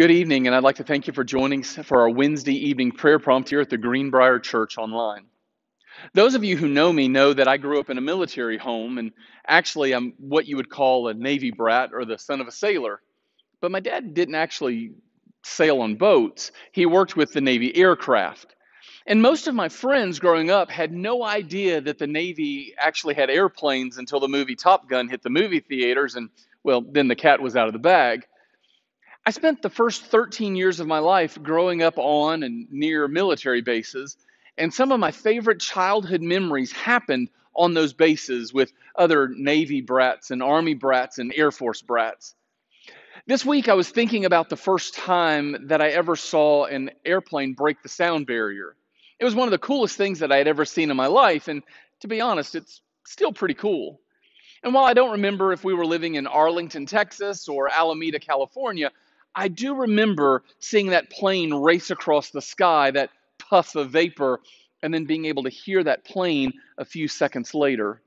Good evening, and I'd like to thank you for joining us for our Wednesday evening prayer prompt here at the Greenbrier Church Online. Those of you who know me know that I grew up in a military home, and actually, I'm what you would call a Navy brat or the son of a sailor. But my dad didn't actually sail on boats, he worked with the Navy aircraft. And most of my friends growing up had no idea that the Navy actually had airplanes until the movie Top Gun hit the movie theaters, and well, then the cat was out of the bag. I spent the first 13 years of my life growing up on and near military bases, and some of my favorite childhood memories happened on those bases with other Navy brats and Army brats and Air Force brats. This week, I was thinking about the first time that I ever saw an airplane break the sound barrier. It was one of the coolest things that I had ever seen in my life, and to be honest, it's still pretty cool. And while I don't remember if we were living in Arlington, Texas or Alameda, California, I do remember seeing that plane race across the sky, that puff of vapor, and then being able to hear that plane a few seconds later.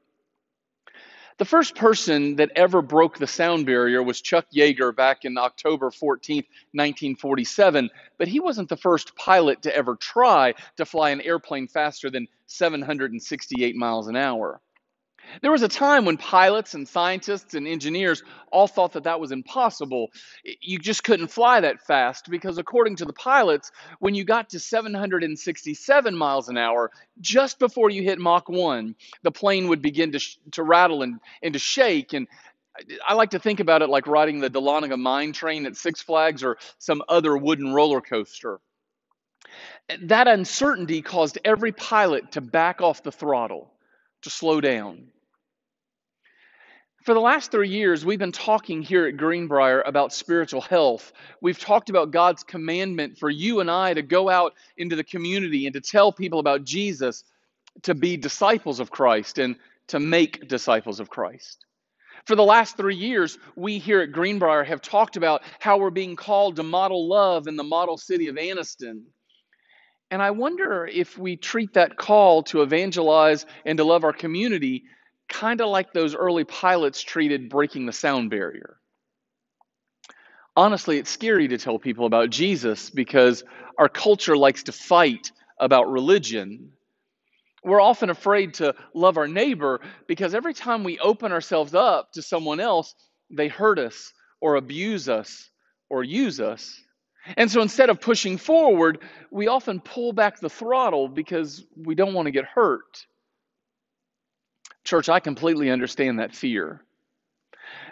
The first person that ever broke the sound barrier was Chuck Yeager back in October 14, 1947, but he wasn't the first pilot to ever try to fly an airplane faster than 768 miles an hour. There was a time when pilots and scientists and engineers all thought that that was impossible. You just couldn't fly that fast because, according to the pilots, when you got to 767 miles an hour, just before you hit Mach 1, the plane would begin to, sh- to rattle and, and to shake. And I like to think about it like riding the Dahlonega Mine Train at Six Flags or some other wooden roller coaster. That uncertainty caused every pilot to back off the throttle, to slow down. For the last three years, we've been talking here at Greenbrier about spiritual health. We've talked about God's commandment for you and I to go out into the community and to tell people about Jesus, to be disciples of Christ, and to make disciples of Christ. For the last three years, we here at Greenbrier have talked about how we're being called to model love in the model city of Anniston. And I wonder if we treat that call to evangelize and to love our community kind of like those early pilots treated breaking the sound barrier. Honestly, it's scary to tell people about Jesus because our culture likes to fight about religion. We're often afraid to love our neighbor because every time we open ourselves up to someone else, they hurt us or abuse us or use us. And so instead of pushing forward, we often pull back the throttle because we don't want to get hurt. Church, I completely understand that fear.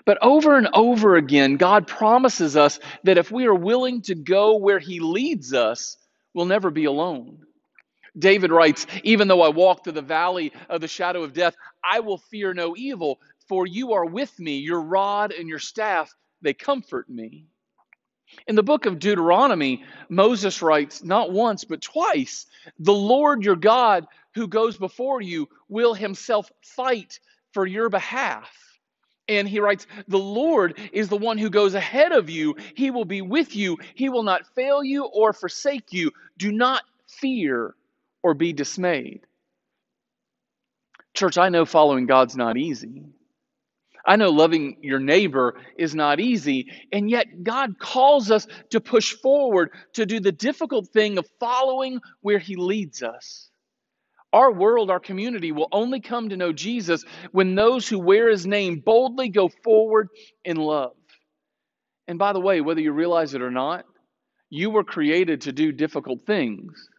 But over and over again, God promises us that if we are willing to go where He leads us, we'll never be alone. David writes, Even though I walk through the valley of the shadow of death, I will fear no evil, for you are with me. Your rod and your staff, they comfort me. In the book of Deuteronomy, Moses writes, not once, but twice, The Lord your God who goes before you will himself fight for your behalf. And he writes, The Lord is the one who goes ahead of you. He will be with you. He will not fail you or forsake you. Do not fear or be dismayed. Church, I know following God's not easy. I know loving your neighbor is not easy, and yet God calls us to push forward to do the difficult thing of following where He leads us. Our world, our community will only come to know Jesus when those who wear his name boldly go forward in love. And by the way, whether you realize it or not, you were created to do difficult things.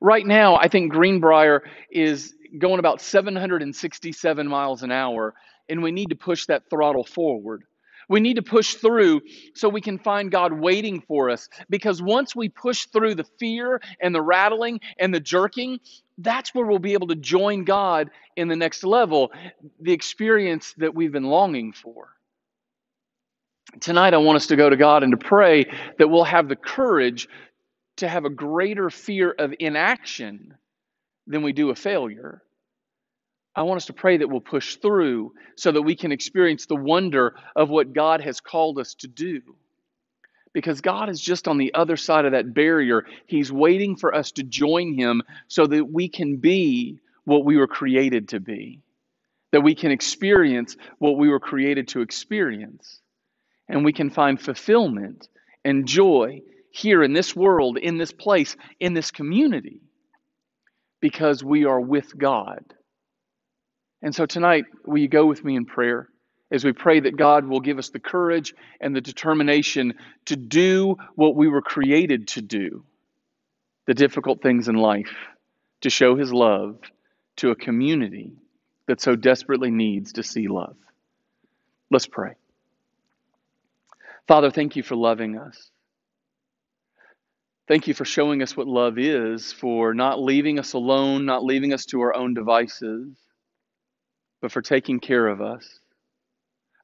Right now, I think Greenbrier is going about 767 miles an hour, and we need to push that throttle forward. We need to push through so we can find God waiting for us. Because once we push through the fear and the rattling and the jerking, that's where we'll be able to join God in the next level, the experience that we've been longing for. Tonight, I want us to go to God and to pray that we'll have the courage to have a greater fear of inaction than we do a failure. I want us to pray that we'll push through so that we can experience the wonder of what God has called us to do because God is just on the other side of that barrier. He's waiting for us to join Him so that we can be what we were created to be, that we can experience what we were created to experience, and we can find fulfillment and joy here in this world, in this place, in this community, because we are with God. And so tonight, will you go with me in prayer as we pray that God will give us the courage and the determination to do what we were created to do, the difficult things in life, to show His love to a community that so desperately needs to see love. Let's pray. Father, thank you for loving us. Thank you for showing us what love is, for not leaving us alone, not leaving us to our own devices, but for taking care of us.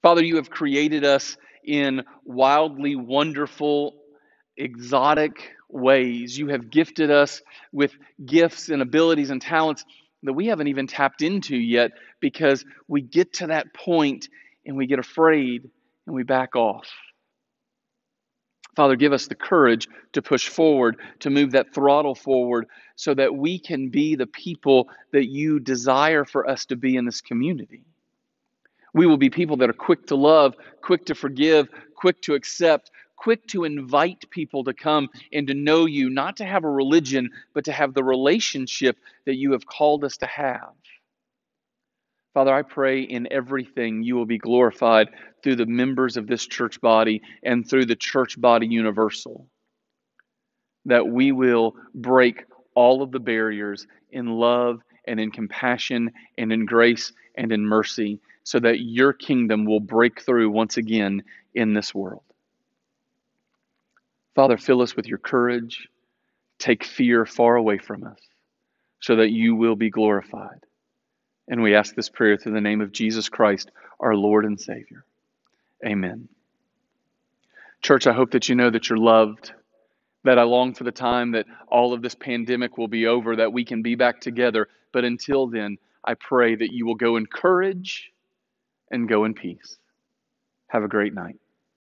Father, you have created us in wildly wonderful, exotic ways. You have gifted us with gifts and abilities and talents that we haven't even tapped into yet because we get to that point and we get afraid and we back off. Father, give us the courage to push forward, to move that throttle forward, so that we can be the people that you desire for us to be in this community. We will be people that are quick to love, quick to forgive, quick to accept, quick to invite people to come and to know you, not to have a religion, but to have the relationship that you have called us to have. Father, I pray in everything you will be glorified through the members of this church body and through the church body universal. That we will break all of the barriers in love and in compassion and in grace and in mercy so that your kingdom will break through once again in this world. Father, fill us with your courage. Take fear far away from us so that you will be glorified. And we ask this prayer through the name of Jesus Christ, our Lord and Savior. Amen. Church, I hope that you know that you're loved, that I long for the time that all of this pandemic will be over, that we can be back together. But until then, I pray that you will go in courage and go in peace. Have a great night.